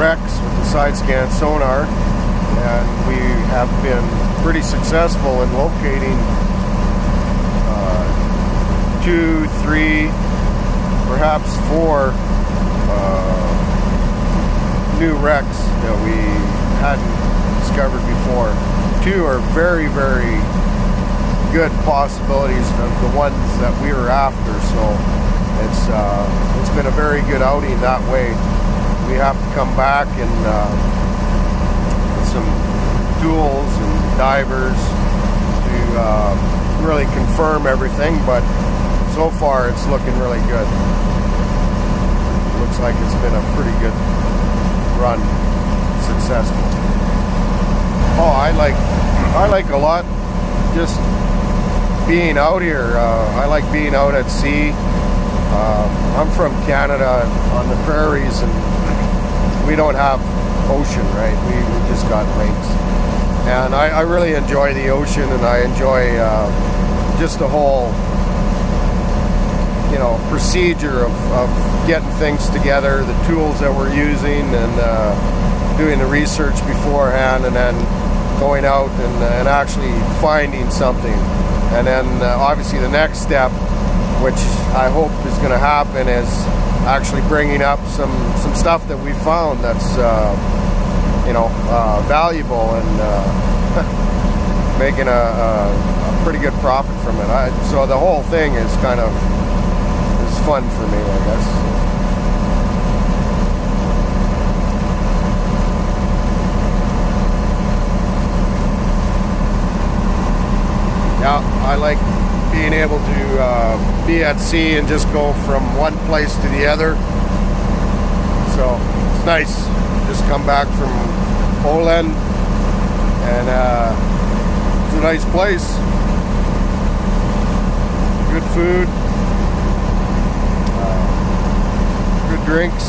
wrecks with the side scan sonar, and we have been pretty successful in locating uh, two, three, perhaps four uh, new wrecks that we hadn't discovered before. Two are very, very good possibilities of the ones that we were after. So it's uh, it's been a very good outing that way. We have to come back and uh, with some tools and divers to uh, really confirm everything. But so far, it's looking really good. Looks like it's been a pretty good run, successful. Oh, I like I like a lot just being out here. Uh, I like being out at sea. Uh, I'm from Canada on the prairies, and we don't have ocean, right? We, we just got lakes, and I, I, really enjoy the ocean, and I enjoy uh, just the whole, you know, procedure of, of, getting things together, the tools that we're using, and uh, doing the research beforehand, and then going out and, and actually finding something and then uh, obviously the next step, which I hope is going to happen, is actually bringing up some, some stuff that we found that's, uh, you know, uh, valuable and uh, making a, a, a, pretty good profit from it. I, so the whole thing is kind of is fun for me, I guess. Yeah, I like being able to uh, be at sea and just go from one place to the other. So it's nice. Just come back from Poland and uh, it's a nice place. Good food, uh, good drinks,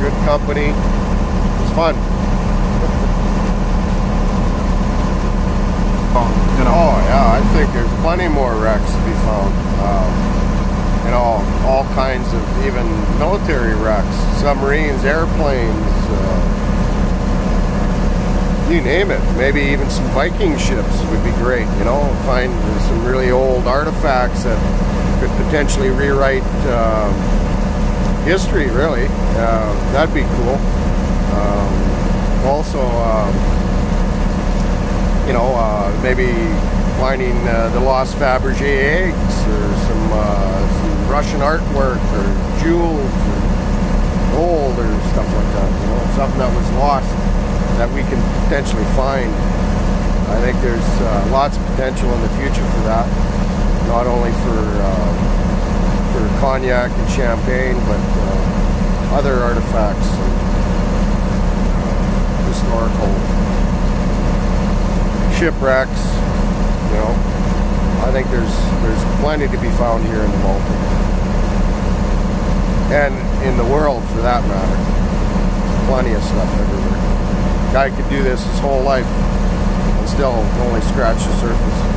good company. It's fun. You know? Oh yeah, I think there's plenty more wrecks to be found. Um, you know, all kinds of even military wrecks, submarines, airplanes. Uh, you name it. Maybe even some Viking ships would be great. You know, find some really old artifacts that could potentially rewrite uh, history. Really, uh, that'd be cool. Um, also um, you know, uh, maybe finding uh, the lost Fabergé eggs or some, uh, some Russian artwork or jewels or gold or stuff like that. You know, something that was lost that we can potentially find. I think there's uh, lots of potential in the future for that, not only for uh, for cognac and champagne, but other artifacts and historical shipwrecks. You know, I think there's there's plenty to be found here in the Baltic, and in the world for that matter. Plenty of stuff everywhere. Guy could do this his whole life and still only scratch the surface.